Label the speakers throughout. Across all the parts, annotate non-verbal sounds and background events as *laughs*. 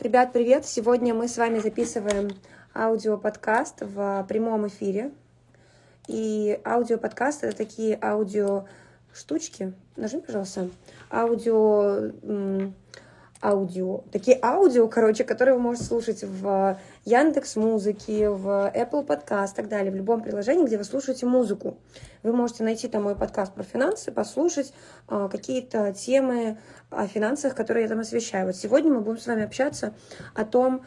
Speaker 1: Ребят, привет! Сегодня мы с вами записываем аудиоподкаст в прямом эфире. И аудиоподкаст — это такие аудио штучки. Нажми, пожалуйста. Аудио аудио. Такие аудио, короче, которые вы можете слушать в Яндекс Музыке, в Apple Podcast и так далее, в любом приложении, где вы слушаете музыку. Вы можете найти там мой подкаст про финансы, послушать э, какие-то темы о финансах, которые я там освещаю. Вот сегодня мы будем с вами общаться о том,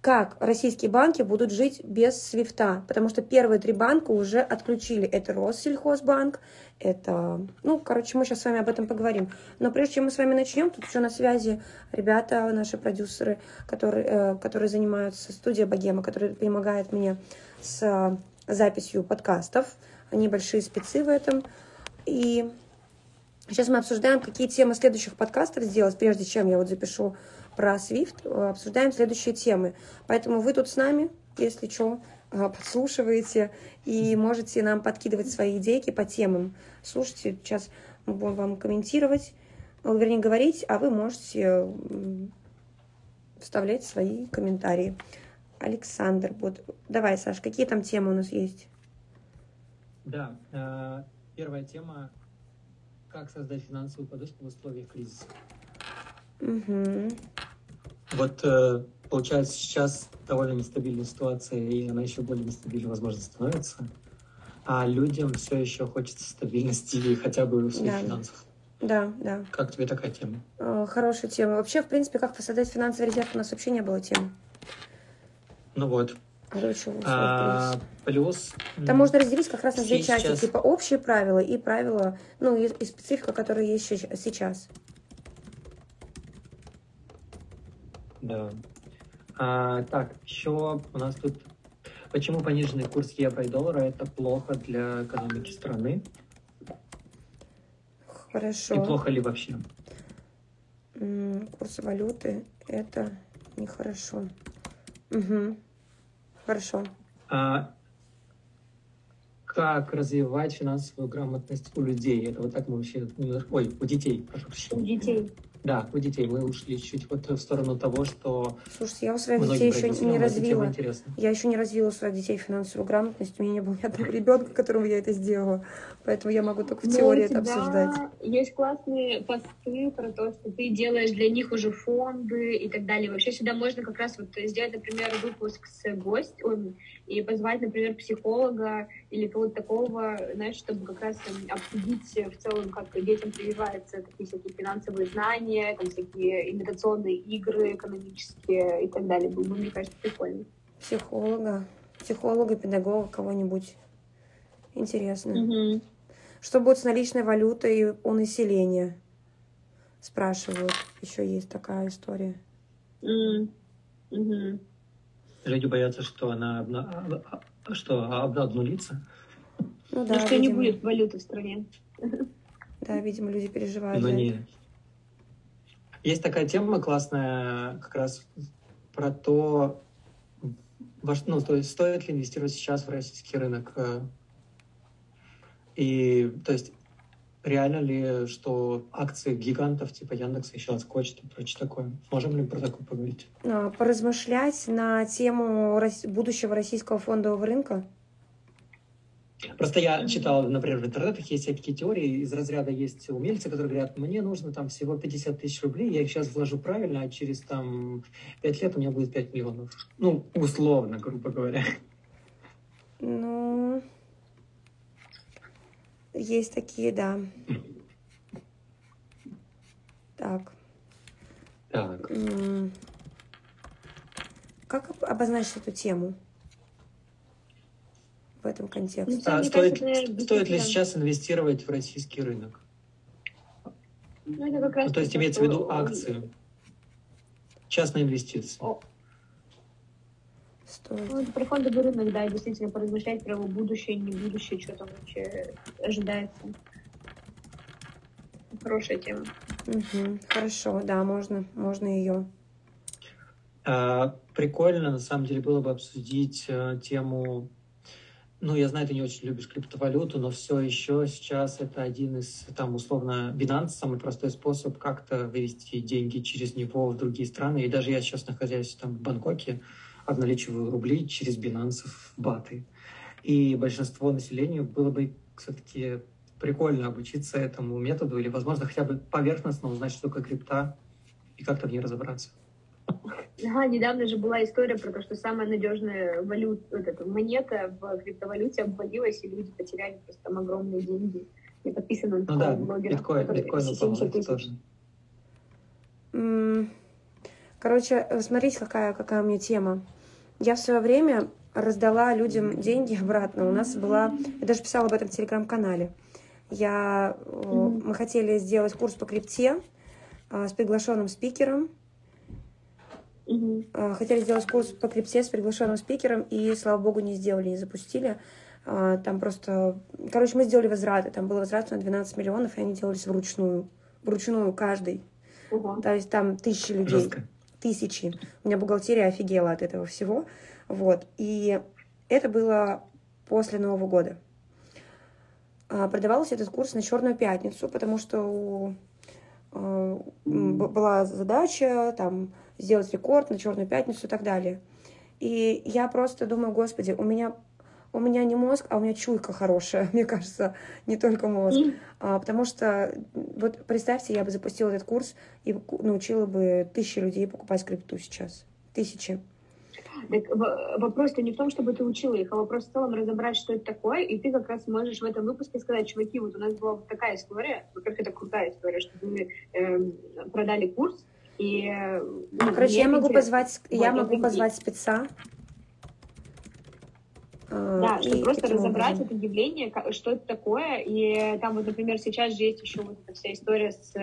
Speaker 1: как российские банки будут жить без свифта, потому что первые три банка уже отключили. Это Россельхозбанк, это... Ну, короче, мы сейчас с вами об этом поговорим. Но прежде чем мы с вами начнем, тут еще на связи ребята, наши продюсеры, которые, э, которые занимаются, студия Богема, которая помогает мне с записью подкастов. Они большие спецы в этом. И сейчас мы обсуждаем, какие темы следующих подкастов сделать, прежде чем я вот запишу про Swift, э, обсуждаем следующие темы. Поэтому вы тут с нами, если что, э, подслушиваете и можете нам подкидывать свои идейки по темам. Слушайте, сейчас мы будем вам комментировать, ну, вернее, говорить, а вы можете вставлять свои комментарии. Александр, вот, давай, Саш, какие там темы у нас есть?
Speaker 2: Да, э, первая тема – как создать финансовую подушку в условиях кризиса.
Speaker 1: Угу.
Speaker 2: Вот э, получается сейчас довольно нестабильная ситуация, и она еще более нестабильной, возможно, становится. А людям все еще хочется стабильности и хотя бы в своих да. финансах.
Speaker 1: Да, да.
Speaker 2: Как тебе такая тема?
Speaker 1: О, хорошая тема. Вообще, в принципе, как создать финансовый резерв у нас вообще не было темы.
Speaker 2: Ну вот.
Speaker 1: А, плюс. Там можно разделить как раз на две части. Типа общие правила и правила, ну, и, и специфика, которая есть сейчас.
Speaker 2: Да. А, так, еще у нас тут... Почему пониженный курс евро и доллара это плохо для экономики страны?
Speaker 1: Хорошо.
Speaker 2: И плохо ли вообще?
Speaker 1: Курс валюты это нехорошо. Угу. Хорошо.
Speaker 2: А как развивать финансовую грамотность у людей? Это вот так мы вообще... Ой, у детей, прошу
Speaker 1: прощения. У детей.
Speaker 2: Да, у детей мы ушли чуть вот в сторону того, что...
Speaker 1: Слушайте, я у своих детей еще не развила. Я еще не развила у своих детей финансовую грамотность. У меня не было ни одного ребенка, которому я это сделала. Поэтому я могу только в теории это обсуждать.
Speaker 3: Есть классные посты про то, что ты делаешь для них уже фонды и так далее. Вообще сюда можно как раз вот сделать, например, выпуск с гостем и позвать, например, психолога или кого-то такого, знаешь, чтобы как раз обсудить в целом, как детям прививаются такие всякие финансовые знания, там всякие имитационные игры экономические и так далее. Было бы, мне кажется, прикольно.
Speaker 1: Психолога, психолога, педагога, кого-нибудь. Интересно.
Speaker 3: Угу.
Speaker 1: Что будет с наличной валютой у населения? Спрашивают. Еще есть такая история.
Speaker 3: Mm.
Speaker 2: Люди боятся, что она обна... А, что обнулится.
Speaker 3: Ну да, что видимо. не будет валюты в стране.
Speaker 1: Да, видимо, люди переживают.
Speaker 2: Но не. Есть такая тема классная, как раз про то, ну, то есть стоит ли инвестировать сейчас в российский рынок. Э, и, то есть, реально ли, что акции гигантов типа Яндекса еще отскочат и прочее такое? Можем ли про такое поговорить?
Speaker 1: А, поразмышлять на тему будущего российского фондового рынка?
Speaker 2: Просто я читал, например, в интернетах есть всякие теории, из разряда есть умельцы, которые говорят, мне нужно там всего 50 тысяч рублей, я их сейчас вложу правильно, а через там 5 лет у меня будет 5 миллионов. Ну, условно, грубо говоря.
Speaker 1: Ну, есть такие, да. Так.
Speaker 2: Так.
Speaker 1: Как обозначить эту тему в этом контексте?
Speaker 2: А, стоит, кажется, стоит ли сейчас инвестировать в российский рынок?
Speaker 3: Ну, это как раз
Speaker 2: ну, то есть имеется в виду акции. Частные инвестиции.
Speaker 3: Стоит. Ну, это про фондовый рынок, да, действительно поразмышлять про его будущее, не будущее, что там вообще ожидается. Хорошая тема.
Speaker 1: Угу, хорошо, да, можно, можно ее.
Speaker 2: А, прикольно, на самом деле, было бы обсудить а, тему ну, я знаю, ты не очень любишь криптовалюту, но все еще сейчас это один из, там, условно, Binance, самый простой способ как-то вывести деньги через него в другие страны. И даже я сейчас, находясь там в Бангкоке, обналичиваю рубли через Binance в баты. И большинство населения было бы все-таки прикольно обучиться этому методу или, возможно, хотя бы поверхностно узнать, что такое крипта и как-то в ней разобраться.
Speaker 3: Ага, недавно же была история про то, что самая надежная валюта, вот эта монета в криптовалюте обвалилась, и люди потеряли просто там огромные деньги. Я подписана на
Speaker 2: ну, да, блогера, биткоин, биткоин 70 тысяч. Тоже.
Speaker 1: Короче, смотрите, какая, какая у меня тема. Я в свое время раздала людям деньги обратно. У нас была... Я даже писала об этом в телеграм-канале. Я... Mm-hmm. Мы хотели сделать курс по крипте а, с приглашенным спикером. Mm-hmm. Хотели сделать курс по крипте с приглашенным спикером, и, слава богу, не сделали, не запустили. А, там просто... Короче, мы сделали возвраты. Там был возврат на 12 миллионов, и они делались вручную. Вручную каждый. Uh-huh. То есть там тысячи людей. Жестко. Тысячи. У меня бухгалтерия офигела от этого всего. Вот. И это было после Нового года. Продавался этот курс на Черную пятницу, потому что у была задача там сделать рекорд на Черную пятницу и так далее. И я просто думаю, господи, у меня у меня не мозг, а у меня чуйка хорошая, *laughs* мне кажется, не только мозг. А, потому что, вот представьте, я бы запустила этот курс и научила бы тысячи людей покупать крипту сейчас. Тысячи.
Speaker 3: Так вопрос-то не в том, чтобы ты учила их, а вопрос в целом разобрать, что это такое, и ты как раз можешь в этом выпуске сказать, чуваки, вот у нас была вот такая история, во-первых, это крутая история, что вы э, продали курс, и...
Speaker 1: Ну, Короче, я могу позвать, я могу позвать спеца,
Speaker 3: да, чтобы просто разобрать образом. это явление, что это такое. И там вот, например, сейчас же есть еще вот эта вся история с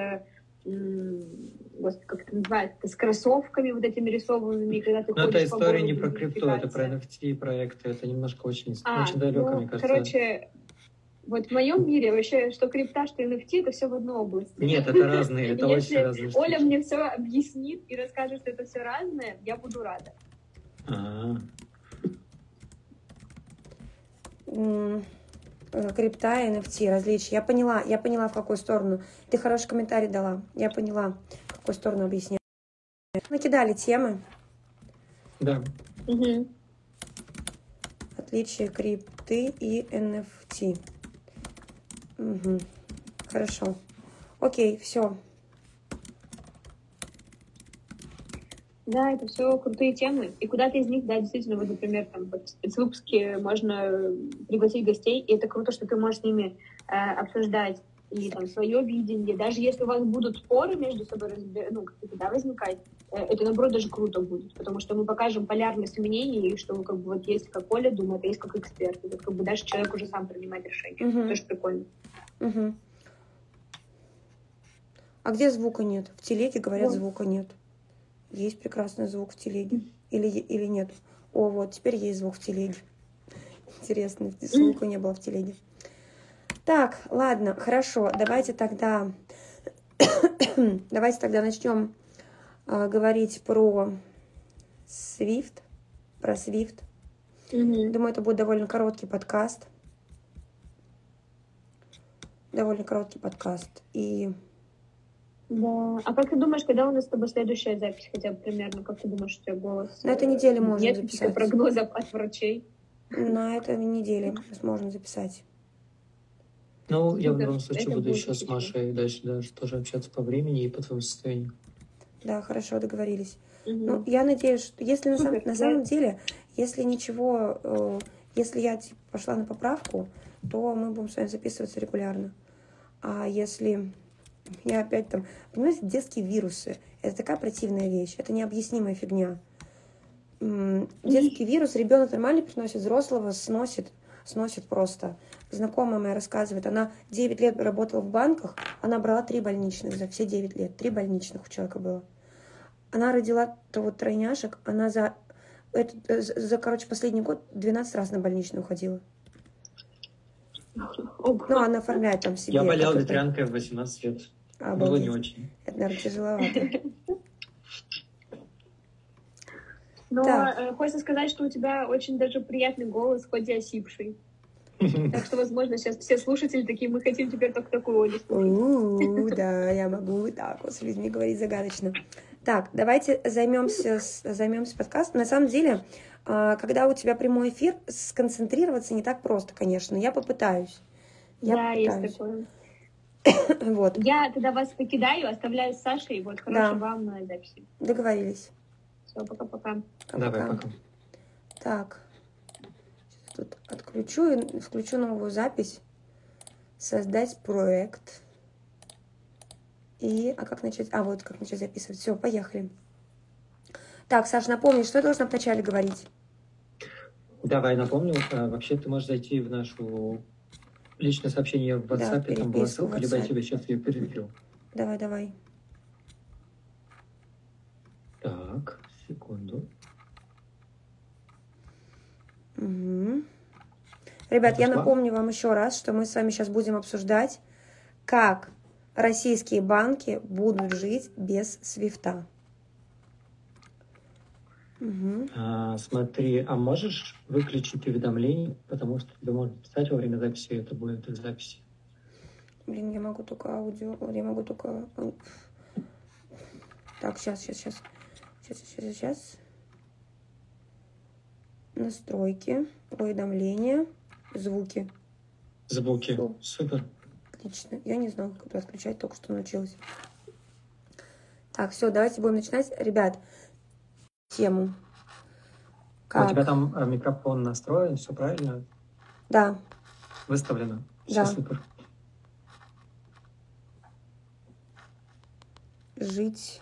Speaker 3: господи, как это называется, с кроссовками вот этими рисованными, когда ты
Speaker 2: Но это история не про крипту, это про NFT проекты, это немножко очень, а, очень далеко, ну, мне кажется.
Speaker 3: Короче, вот в моем мире вообще, что крипта, что NFT, это все в одной области.
Speaker 2: Нет, это разные, это *laughs* очень разные
Speaker 3: Оля мне все объяснит и расскажет, что это все разное, я буду рада.
Speaker 2: А.
Speaker 1: Крипта и NFT, различия. Я поняла, я поняла, в какую сторону. Ты хороший комментарий дала. Я поняла, в какую сторону объяснять. Накидали темы.
Speaker 2: Да.
Speaker 3: Угу.
Speaker 1: Отличие крипты и NFT. Угу. Хорошо. Окей, все.
Speaker 3: Да, это все крутые темы. И куда-то из них, да, действительно, вот, например, там, в спецвыпуске можно пригласить гостей, и это круто, что ты можешь с ними э, обсуждать и там свое видение. Даже если у вас будут споры между собой, ну, какие-то, да, возникать, э, это, наоборот, даже круто будет, потому что мы покажем полярность мнений, и что, как бы, вот есть как Оля думает, а есть как эксперт. И вот, как бы, даже человек уже сам принимает решение.
Speaker 1: Угу.
Speaker 3: Тоже прикольно.
Speaker 1: Угу. А где звука нет? В телеге говорят, вот. звука нет. Есть прекрасный звук в телеге. Или, или нет? О, вот, теперь есть звук в телеге. Интересно, звука не было в телеге. Так, ладно, хорошо. Давайте тогда... *coughs* давайте тогда начнем э, говорить про Swift. Про Swift.
Speaker 3: Mm-hmm.
Speaker 1: Думаю, это будет довольно короткий подкаст. Довольно короткий подкаст. И
Speaker 3: да. А как ты думаешь, когда у нас с тобой следующая запись, хотя бы примерно, как ты думаешь, у тебя голос?
Speaker 1: На этой неделе можно Нет записать. Нет
Speaker 3: прогнозов от врачей?
Speaker 1: На этой неделе можно записать.
Speaker 2: Ну, я в любом случае буду еще с Машей дальше даже тоже общаться по времени и по твоему состоянию.
Speaker 1: Да, хорошо, договорились. Угу. Ну, я надеюсь, что если на, сам, на самом деле, если ничего, э, если я типа, пошла на поправку, то мы будем с вами записываться регулярно. А если я опять там... Понимаете, детские вирусы. Это такая противная вещь. Это необъяснимая фигня. Детский вирус ребенок нормально приносит, взрослого сносит, сносит просто. Знакомая моя рассказывает, она 9 лет работала в банках, она брала 3 больничных за все 9 лет. 3 больничных у человека было. Она родила то вот тройняшек, она за, это, э, за, короче, последний год 12 раз на больничную уходила. Ну, она оформляет там себе.
Speaker 2: Я болел ветрянкой в 18 лет. Обалдеть. Было не очень.
Speaker 1: Это, наверное, тяжеловато.
Speaker 3: Но
Speaker 1: Так.
Speaker 3: э, хочется сказать, что у тебя очень даже приятный голос, хоть и осипший. *laughs* Так что, возможно, сейчас все слушатели такие, мы хотим теперь только такую Олю слушать.
Speaker 1: Да, *laughs* я могу так вот с людьми говорить загадочно. Так, давайте займемся, займемся подкастом. На самом деле, а, когда у тебя прямой эфир, сконцентрироваться не так просто, конечно. Я попытаюсь. Я
Speaker 3: Да, есть
Speaker 1: попытаюсь.
Speaker 3: такое. *coughs*
Speaker 1: Вот,
Speaker 3: Я тогда вас покидаю, оставляю с Сашей. Вот, хорошей
Speaker 1: Да.
Speaker 3: вам э, записи.
Speaker 1: договорились.
Speaker 3: Все, пока-пока.
Speaker 2: Давай,
Speaker 1: Пока.
Speaker 2: пока.
Speaker 1: Так, тут отключу и включу новую запись. Создать проект. И, а как начать? А, вот как начать записывать. Все, поехали. Так, Саш, напомни, что я должна вначале говорить?
Speaker 2: Давай напомню, э, вообще ты можешь зайти в нашу личное сообщение в
Speaker 1: Да,
Speaker 2: WhatsApp, там была ссылка, либо я тебе сейчас ее перешлю.
Speaker 1: Давай, давай.
Speaker 2: Так, секунду.
Speaker 1: Мгм. Ребят, я
Speaker 2: Пошла?
Speaker 1: напомню вам еще раз, что мы с вами сейчас будем обсуждать, как российские банки будут жить без свифта. Мгм.
Speaker 2: А, смотри, а можешь выключить уведомления, потому что тебе можно писать во время записи, это будет из записи.
Speaker 1: Блин, я могу только аудио, я могу только... Так, сейчас, сейчас, сейчас. Сейчас, сейчас, сейчас. Настройки, уведомления, звуки.
Speaker 2: Звуки.
Speaker 1: Всё.
Speaker 2: Супер.
Speaker 1: Отлично. Я не знала, как это отключать, только что научилась. Так, все, давайте будем начинать. Ребят, тему.
Speaker 2: А У тебя
Speaker 1: Как?
Speaker 2: там э, микрофон настроен, все правильно
Speaker 1: Да,
Speaker 2: выставлено? Все
Speaker 1: Да.
Speaker 2: супер.
Speaker 1: жить.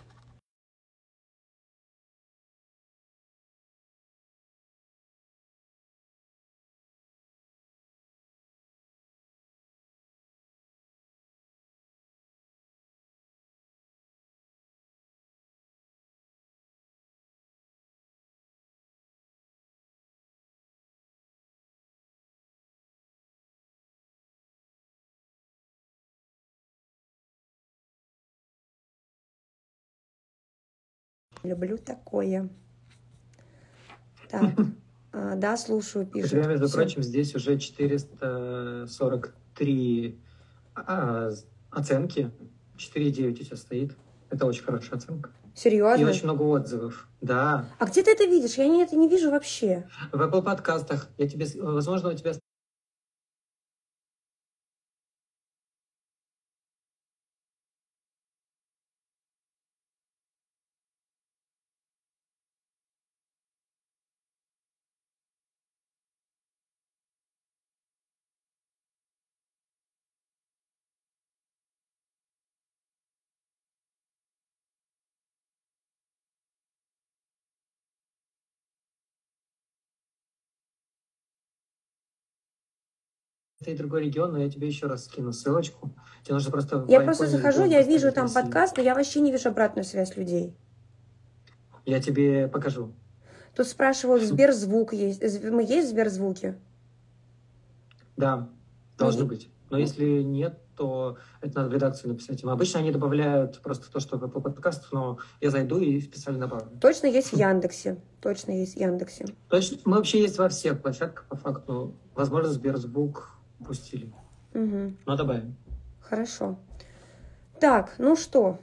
Speaker 1: Люблю такое. Так, *laughs* а, да, слушаю, пишет.
Speaker 2: тебя, между
Speaker 1: Всё.
Speaker 2: прочим, здесь уже 443 а, з- оценки. 4,9 у тебя стоит. Это очень хорошая оценка. И
Speaker 1: Серьезно?
Speaker 2: очень много отзывов. Да.
Speaker 1: А где ты это видишь? Я не, это не вижу вообще.
Speaker 2: В Apple подкастах я тебе, возможно, у тебя стоит другой регион, но я тебе еще раз скину ссылочку. Тебе нужно просто...
Speaker 1: Я просто захожу, я вижу там
Speaker 2: Россию.
Speaker 1: подкаст, но я вообще не вижу обратную связь людей.
Speaker 2: Я тебе покажу.
Speaker 1: Тут спрашивают, Сберзвук есть. Мы есть в Сберзвуке?
Speaker 2: Да, должно
Speaker 1: Мгм.
Speaker 2: быть. Но если нет, то это надо в редакцию написать. Обычно они добавляют просто то, что в Apple подкастах, но я зайду и специально добавлю.
Speaker 1: Точно есть в Яндексе. Точно есть в Яндексе.
Speaker 2: То есть мы вообще есть во всех площадках, по факту. Возможно, Сберзвук пустили.
Speaker 1: Мгм.
Speaker 2: Но добавим.
Speaker 1: Хорошо. Так, ну что,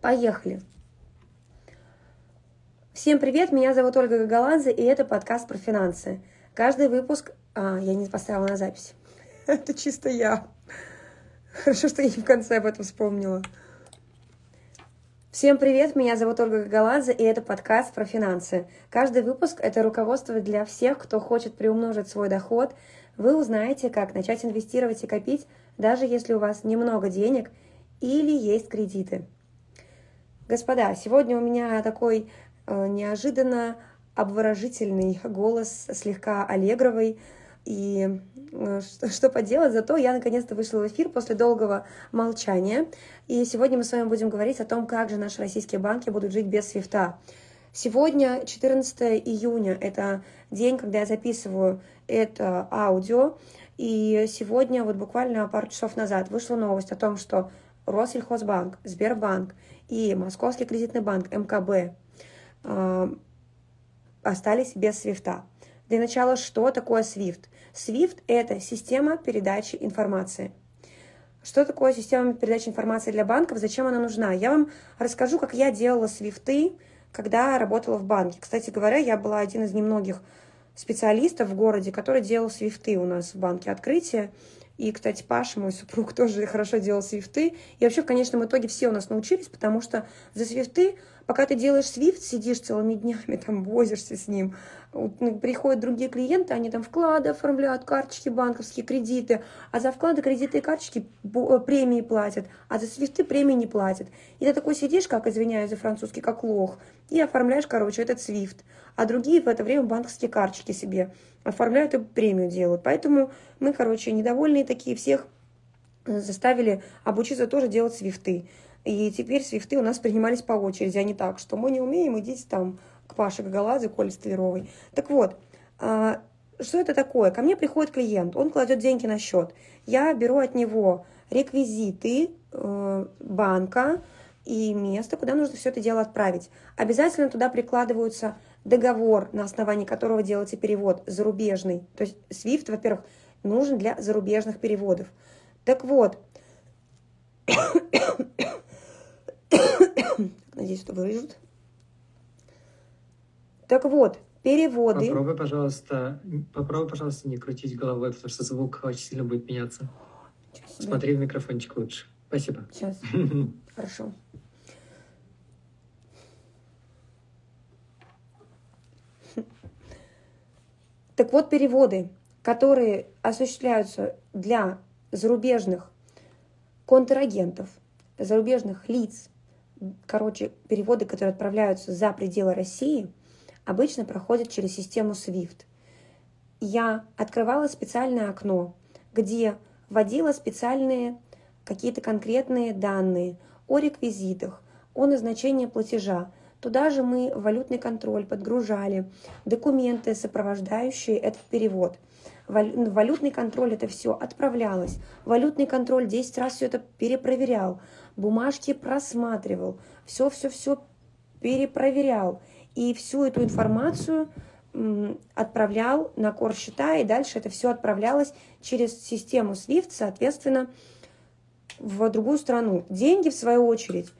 Speaker 1: поехали. Всем привет, меня зовут Ольга Гагаладзе, и это подкаст про финансы. Каждый выпуск... А, я не поставила на запись. *laughs* Это чисто я. Хорошо, что я не в конце об этом вспомнила. Всем привет, меня зовут Ольга Гагаладзе, и это подкаст про финансы. Каждый выпуск – это руководство для всех, кто хочет приумножить свой доход. Вы узнаете, как начать инвестировать и копить, даже если у вас немного денег или есть кредиты. Господа, сегодня у меня такой э, неожиданно обворожительный голос, слегка аллегровый. И э, что, поделать, зато я наконец-то вышла в эфир после долгого молчания. И сегодня мы с вами будем говорить о том, как же наши российские банки будут жить без свифта. Сегодня 14 июня, это день, когда я записываю это аудио. И сегодня, вот буквально пару часов назад, вышла новость о том, что Россельхозбанк, Сбербанк и Московский кредитный банк МКБ э, остались без свифта. Для начала, что такое SWIFT? SWIFT – это система передачи информации. Что такое система передачи информации для банков, зачем она нужна? Я вам расскажу, как я делала свифты, когда работала в банке. Кстати говоря, я была один из немногих специалистов в городе, который делал свифты у нас в банке открытия. И, кстати, Паша, мой супруг, *laughs* тоже хорошо делал свифты. И вообще, в конечном итоге все у нас научились, потому что за свифты, пока ты делаешь свифт, сидишь целыми днями, там, возишься с ним. Ну, приходят другие клиенты, они там вклады оформляют, карточки банковские, кредиты. А за вклады, кредиты и карточки э, премии платят, а за свифты премии не платят. И ты такой сидишь, как, извиняюсь за французский, как лох, и оформляешь, короче, этот свифт. А другие в это время банковские карточки себе оформляют и премию делают. Поэтому мы, короче, недовольные такие всех э, заставили обучиться тоже делать свифты. И теперь свифты у нас принимались по очереди, а не так, что мы не умеем, идите там к Паше Гагаладзе, Коле Столеровой. Так вот, а, что это такое? Ко мне приходит клиент, он кладет деньги на счет. Я беру от него реквизиты э, банка и место, куда нужно все это дело отправить. Обязательно туда прикладываются договор, на основании которого делается перевод зарубежный. То есть SWIFT, во-первых, нужен для зарубежных переводов. Так вот, *coughs* надеюсь, что вырежут. Так вот, переводы.
Speaker 2: Попробуй, пожалуйста, попробуй, пожалуйста, не крутить головой, потому что звук очень сильно будет меняться. Смотри в микрофончик лучше. Спасибо.
Speaker 1: Сейчас. *laughs* Хорошо. Так вот, переводы, которые осуществляются для зарубежных контрагентов, зарубежных лиц, короче, переводы, которые отправляются за пределы России, обычно проходят через систему SWIFT. Я открывала специальное окно, где вводила специальные какие-то конкретные данные о реквизитах, о назначении платежа, Туда же мы валютный контроль подгружали, документы, сопровождающие этот перевод. Ну, валютный контроль это все отправлялось. Валютный контроль 10 раз все это перепроверял. Бумажки просматривал. Все-все-все перепроверял. И всю эту информацию отправлял на кор счета, и дальше это все отправлялось через систему SWIFT, соответственно, в другую страну. Деньги, в свою очередь,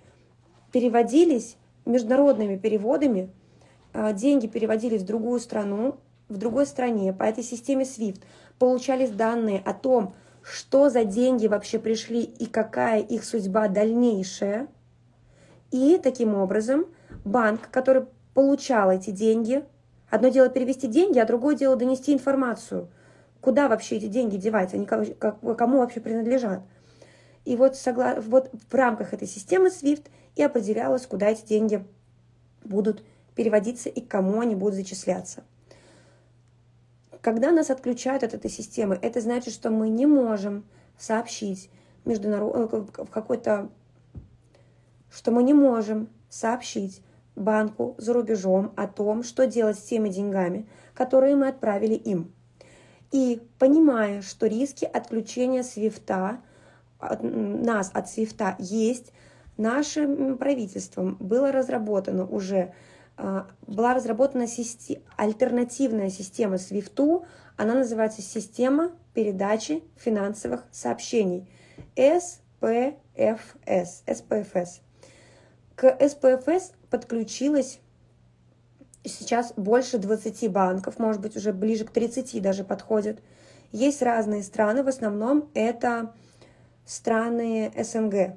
Speaker 1: переводились международными переводами а, деньги переводились в другую страну, в другой стране по этой системе SWIFT, получались данные о том, что за деньги вообще пришли и какая их судьба дальнейшая. И таким образом банк, который получал эти деньги, одно дело перевести деньги, а другое дело донести информацию, куда вообще эти деньги девать, они кому вообще принадлежат. И вот, согла... вот в рамках этой системы SWIFT и определялось, куда эти деньги будут переводиться и кому они будут зачисляться. Когда нас отключают от этой системы, это значит, что мы не можем сообщить международ... Э, в какой-то... что мы не можем сообщить банку за рубежом о том, что делать с теми деньгами, которые мы отправили им. И понимая, что риски отключения свифта, от, нас от свифта есть, Нашим правительством было разработано уже, а, была разработана система, альтернативная система SWIFT, она называется система передачи финансовых сообщений. SPFS. SPFS. К SPFS подключилось сейчас больше 20 банков, может быть, уже ближе к 30 даже подходят. Есть разные страны, в основном это страны СНГ.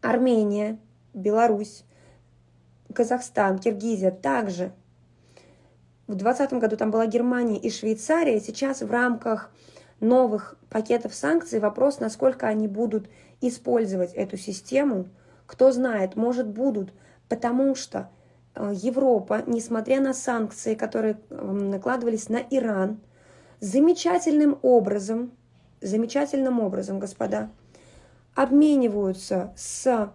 Speaker 1: Армения, Беларусь, Казахстан, Киргизия также. В 2020 году там была Германия и Швейцария. Сейчас в рамках новых пакетов санкций вопрос, насколько они будут использовать эту систему. Кто знает, может будут, потому что э, Европа, несмотря на санкции, которые накладывались на Иран, замечательным образом, замечательным образом, господа, обмениваются с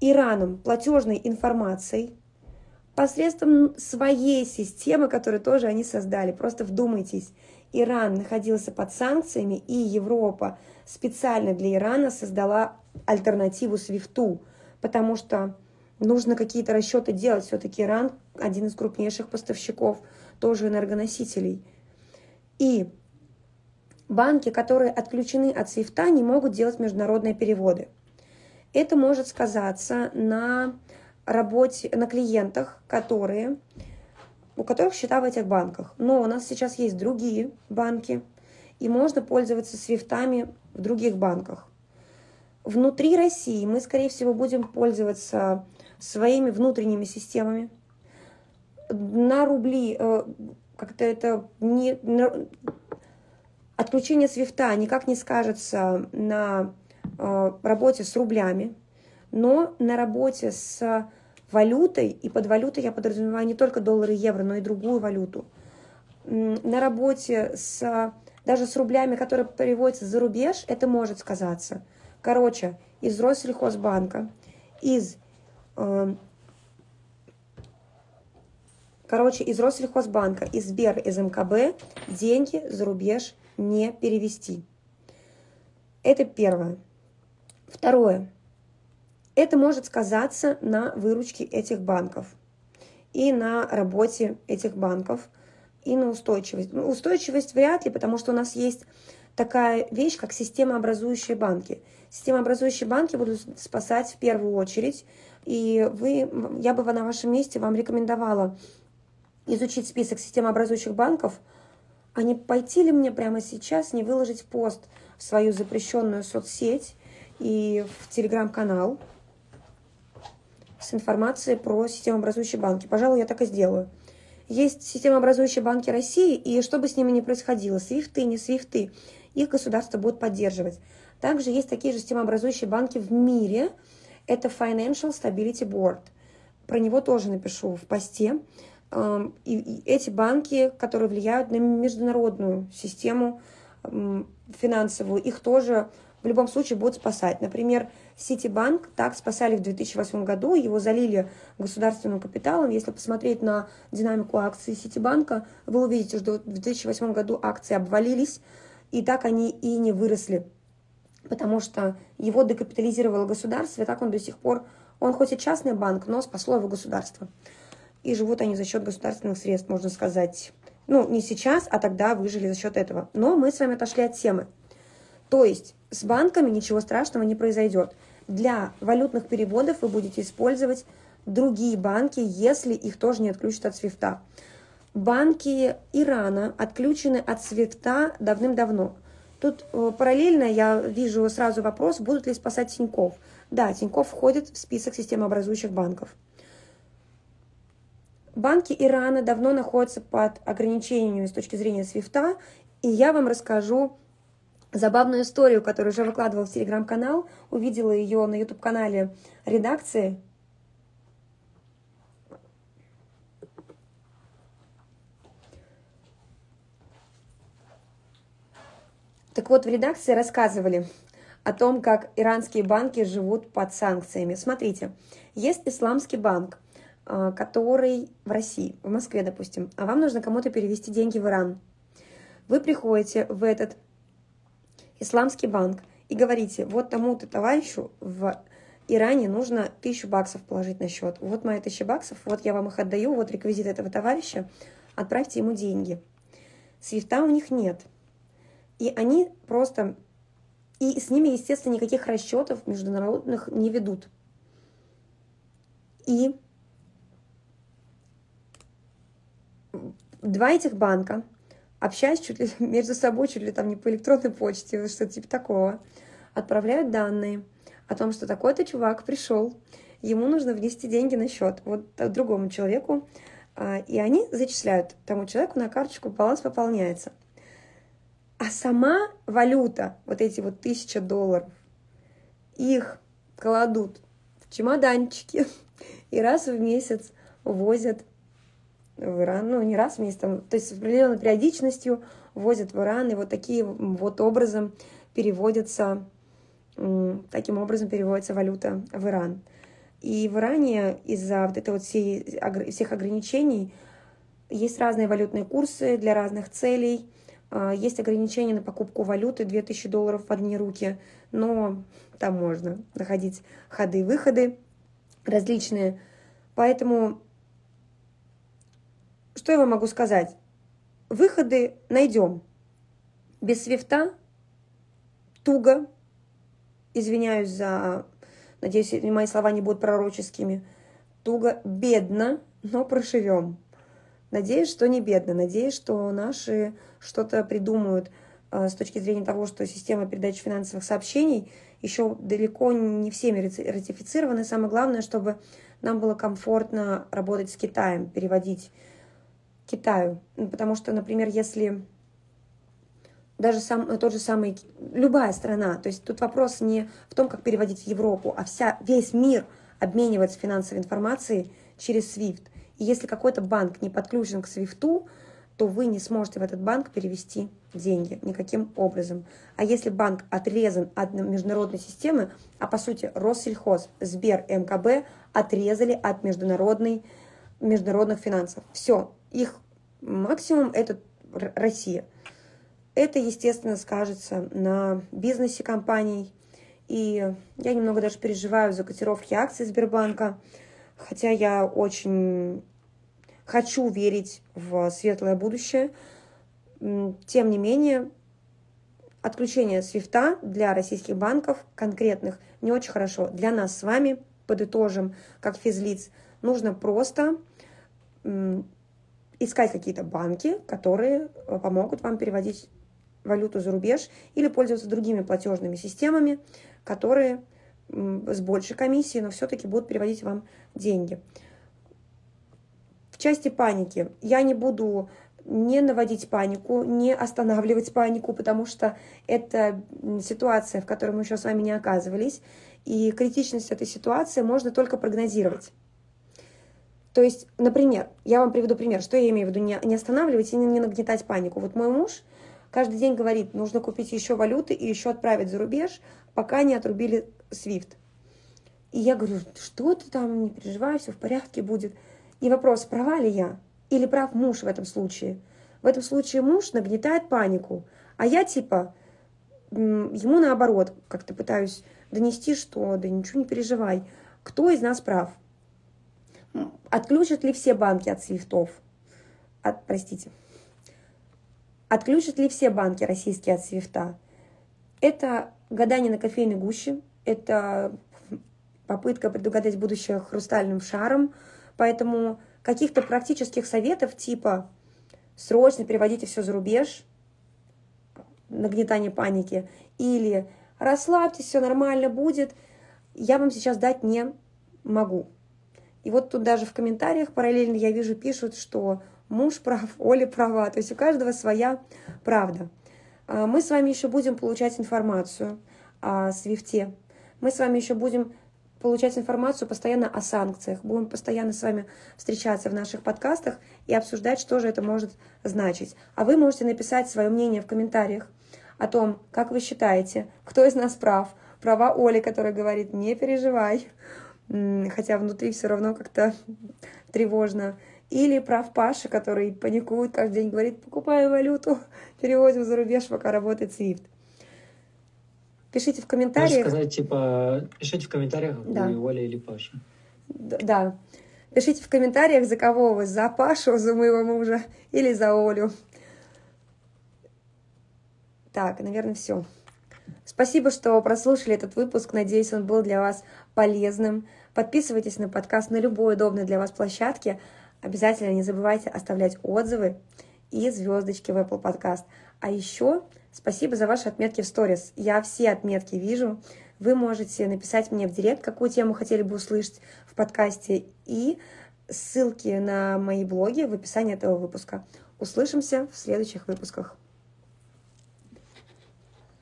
Speaker 1: Ираном платежной информацией посредством своей системы, которую тоже они создали. Просто вдумайтесь, Иран находился под санкциями, и Европа специально для Ирана создала альтернативу Свифту, потому что нужно какие-то расчеты делать. Все-таки Иран один из крупнейших поставщиков тоже энергоносителей. И банки, которые отключены от свифта, не могут делать международные переводы. Это может сказаться на работе, на клиентах, которые, у которых счета в этих банках. Но у нас сейчас есть другие банки, и можно пользоваться свифтами в других банках. Внутри России мы, скорее всего, будем пользоваться своими внутренними системами. На рубли э, как-то это не... Отключение свифта никак не скажется на э, работе с рублями, но на работе с валютой, и под валютой я подразумеваю не только доллары и евро, но и другую валюту, на работе с, даже с рублями, которые переводятся за рубеж, это может сказаться. Короче, из Россельхозбанка, из э, Короче, из Россельхозбанка, из Сбер, из МКБ деньги за рубеж не перевести. Это первое. Второе. Это может сказаться на выручке этих банков и на работе этих банков, и на устойчивость. Ну, устойчивость вряд ли, потому что у нас есть такая вещь, как системообразующие банки. Системообразующие банки будут спасать в первую очередь, и вы, я бы на вашем месте вам рекомендовала изучить список системообразующих банков, а не пойти ли мне прямо сейчас не выложить пост в свою запрещенную соцсеть и в телеграм-канал с информацией про системообразующие банки. Пожалуй, я так и сделаю. Есть системообразующие банки России, и что бы с ними ни происходило, свифты, не свифты, их государство будет поддерживать. Также есть такие же системообразующие банки в мире. Это Financial Stability Board. Про него тоже напишу в посте. Эм, и эти банки, которые влияют на международную систему финансовую, их тоже в любом случае будут спасать. Например, Ситибанк так спасали в 2008 году, его залили государственным капиталом. Если посмотреть на динамику акций Ситибанка, вы увидите, что в 2008 году акции обвалились, и так они и не выросли, потому что его декапитализировало государство, и так он до сих пор, он хоть и частный банк, но спасло его государство и живут они за счет государственных средств, можно сказать. Ну, не сейчас, а тогда выжили за счет этого. Но мы с вами отошли от темы. То есть с банками ничего страшного не произойдет. Для валютных переводов вы будете использовать другие банки, если их тоже не отключат от свифта. Банки Ирана отключены от свифта давным-давно. Тут э, параллельно я вижу сразу вопрос, будут ли спасать Тиньков. Да, Тиньков входит в список системообразующих банков. Банки Ирана давно находятся под ограничениями с точки зрения свифта, и я вам расскажу забавную историю, которую уже выкладывала в телеграм-канал, увидела ее на YouTube-канале редакции. Так вот, в редакции рассказывали о том, как иранские банки живут под санкциями. Смотрите, есть исламский банк, который в России, в Москве, допустим, а вам нужно кому-то перевести деньги в Иран. Вы приходите в этот исламский банк и говорите, вот тому-то товарищу в Иране нужно тысячу баксов положить на счет. Вот мои тысяча баксов, вот я вам их отдаю, вот реквизит этого товарища, отправьте ему деньги. Свифта у них нет. И они просто... И с ними, естественно, никаких расчетов международных не ведут. И два этих банка, общаясь чуть ли *laughs* между собой, чуть ли там не по электронной почте, что-то типа такого, отправляют данные о том, что такой-то чувак пришел, ему нужно внести деньги на счет вот другому человеку, а, и они зачисляют тому человеку на карточку, баланс пополняется. А сама валюта, вот эти вот тысяча долларов, их кладут в чемоданчики *laughs* и раз в месяц возят в Иран, ну, не раз в месяц, там, то есть с определенной периодичностью возят в Иран, и вот такие вот образом переводятся, таким образом переводится валюта в Иран. И в Иране из-за вот этой вот всей, всех ограничений есть разные валютные курсы для разных целей, а, есть ограничения на покупку валюты 2000 долларов в одни руки, но там можно находить ходы и выходы. различные. Поэтому, что я вам могу сказать? Выходы найдем. Без свифта туго, извиняюсь за, надеюсь, мои слова не будут пророческими, туго, бедно, но проживем. Надеюсь, что не бедно, надеюсь, что наши что-то придумают э, с точки зрения того, что система передачи финансовых сообщений еще далеко не всеми ратифицированы. Самое главное, чтобы нам было комфортно работать с Китаем, переводить Китаю. Ну, потому что, например, если даже сам, тот же самый, любая страна, то есть тут вопрос не в том, как переводить в Европу, а вся, весь мир обменивается финансовой информацией через SWIFT. И если какой-то банк не подключен к SWIFT, то вы не сможете в этот банк перевести деньги никаким образом. А если банк отрезан от международной системы, а по сути Россельхоз, Сбер, МКБ отрезали от международной, международных финансов. Все, их максимум это Россия. Это, естественно, скажется на бизнесе компаний. И я немного даже переживаю за котировки акций Сбербанка, хотя я очень хочу верить в светлое будущее. Тем не менее, отключение свифта для российских банков конкретных не очень хорошо. Для нас с вами, подытожим, как физлиц, нужно просто искать какие-то банки, которые э, помогут вам переводить валюту за рубеж или пользоваться другими платежными системами, которые с большей комиссией, но все-таки будут переводить вам деньги части паники. Я не буду не наводить панику, не останавливать панику, потому что это ситуация, в которой мы еще с вами не оказывались, и критичность этой ситуации можно только прогнозировать. То есть, например, я вам приведу пример, что я имею в виду, не, не останавливать и не, не нагнетать панику. Вот мой муж каждый день говорит, нужно купить еще валюты и еще отправить за рубеж, пока не отрубили SWIFT. И я говорю, что ты там, не переживай, все в порядке будет. И вопрос, права ли я или прав муж в этом случае? В этом случае муж нагнетает панику, а я типа ему наоборот как-то пытаюсь донести, что да ничего не переживай, кто из нас прав? Отключат ли все банки от свифтов? От, простите. Отключат ли все банки российские от свифта? Это гадание на кофейной гуще, это попытка предугадать будущее хрустальным шаром, Поэтому каких-то практических советов типа срочно переводите все за рубеж, нагнетание паники, или расслабьтесь, все нормально будет, я вам сейчас дать не могу. И вот тут даже в комментариях параллельно я вижу, пишут, что муж прав, *laughs* Оля права. То есть у каждого своя правда. А, мы с вами еще будем получать информацию о Свифте. Мы с вами еще будем получать информацию постоянно о санкциях. Будем постоянно с вами встречаться в наших подкастах и обсуждать, что же это может значить. А вы можете написать свое мнение в комментариях о том, как вы считаете, кто из нас прав. Права Оли, которая говорит, не переживай, хотя внутри все равно как-то тревожно. Или прав Паша, который паникует каждый день, говорит, покупаю валюту, *laughs* переводим за рубеж, пока работает SWIFT. Пишите в комментариях.
Speaker 2: Можешь сказать, типа, пишите в комментариях, да. вы Оля или Паша.
Speaker 1: Да. Пишите в комментариях, за кого вы, за Пашу, *laughs* за моего мужа или за Олю. Так, наверное, все. Спасибо, что прослушали этот выпуск. Надеюсь, он был для вас полезным. Подписывайтесь на подкаст на любой удобной для вас площадке. Обязательно не забывайте оставлять отзывы и звездочки в Apple Podcast. А еще Спасибо за ваши отметки в сторис. Я все отметки вижу. Вы можете написать мне в директ, какую тему хотели бы услышать в подкасте, и ссылки на мои блоги в описании этого выпуска. Услышимся в следующих выпусках.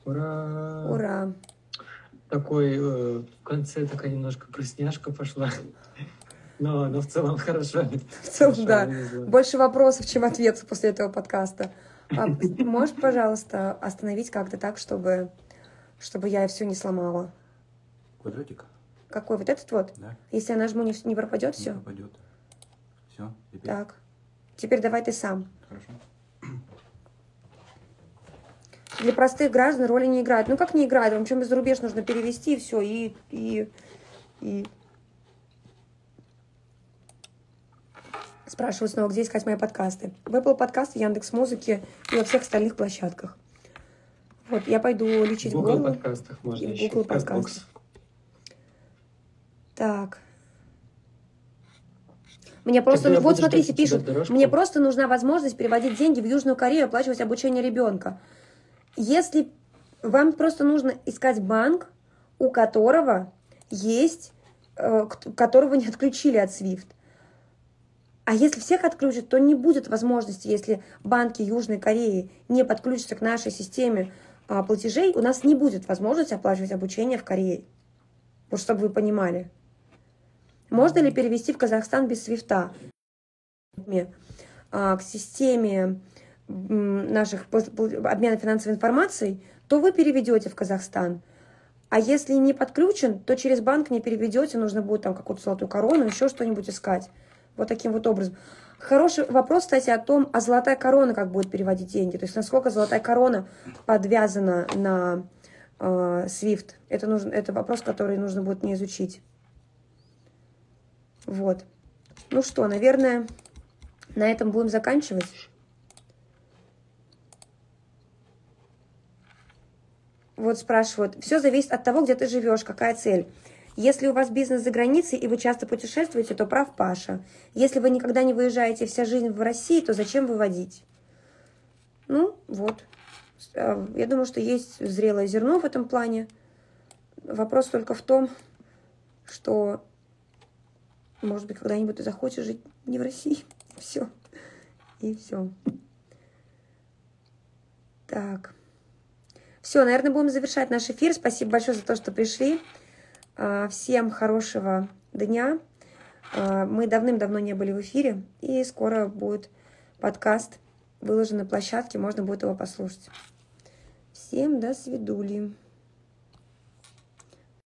Speaker 2: Ура!
Speaker 1: Ура!
Speaker 2: Такой э, в конце такая немножко грустняшка пошла. *laughs* Но, но в целом хорошо.
Speaker 1: В *laughs* целом, да. Больше вопросов, чем ответов после этого подкаста. А можешь, пожалуйста, остановить как-то так, чтобы, чтобы я все не сломала?
Speaker 4: Квадратик?
Speaker 1: Какой? Вот этот вот?
Speaker 4: Да.
Speaker 1: Если я нажму, не, не пропадет
Speaker 4: не
Speaker 1: все?
Speaker 4: пропадет. Все,
Speaker 1: теперь? Так. Теперь давай ты сам.
Speaker 4: Хорошо.
Speaker 1: Для простых граждан роли не играет. Ну как не играет? Вам чем без рубеж нужно перевести и все, и, и, и Спрашивают снова, где искать мои подкасты. В Apple подкасты, Яндекс Музыки и во всех остальных площадках. Вот, я пойду лечить
Speaker 2: В Google подкастах можно
Speaker 1: и в
Speaker 2: еще.
Speaker 1: Google подкастах. Так. Мне просто,
Speaker 2: Когда
Speaker 1: вот смотрите, пишут, мне просто нужна возможность переводить деньги в Южную Корею, оплачивать обучение ребенка. Если вам просто нужно искать банк, у которого есть, э, которого не отключили от SWIFT. А если всех отключат, то не будет возможности, если банки Южной Кореи не подключатся к нашей системе а, платежей, у нас не будет возможности оплачивать обучение в Корее. Вот чтобы вы понимали. Можно ли перевести в Казахстан без свифта? А, К системе наших обмена финансовой информацией, то вы переведете в Казахстан. А если не подключен, то через банк не переведете, нужно будет там какую-то золотую корону, еще что-нибудь искать. Вот таким вот образом. Хороший вопрос, кстати, о том, а золотая корона как будет переводить деньги. То есть насколько золотая корона подвязана на э, SWIFT. Это, нужно, это вопрос, который нужно будет мне изучить. Вот. Ну что, наверное, на этом будем заканчивать. Вот спрашивают, все зависит от того, где ты живешь, какая цель. Если у вас бизнес за границей и вы часто путешествуете, то прав Паша. Если вы никогда не выезжаете вся жизнь в России, то зачем выводить? Ну, вот. Э, Я думаю, что есть зрелое зерно в этом плане. Вопрос только в том, что, может быть, когда-нибудь ты захочешь жить не в России. *laughs* Все. И все. Так. Все, наверное, будем завершать наш эфир. Спасибо большое за то, что пришли. А, Всем хорошего дня. А, Мы давным-давно не были в эфире, и скоро будет подкаст выложен на площадке, можно будет его послушать. Всем до свидули.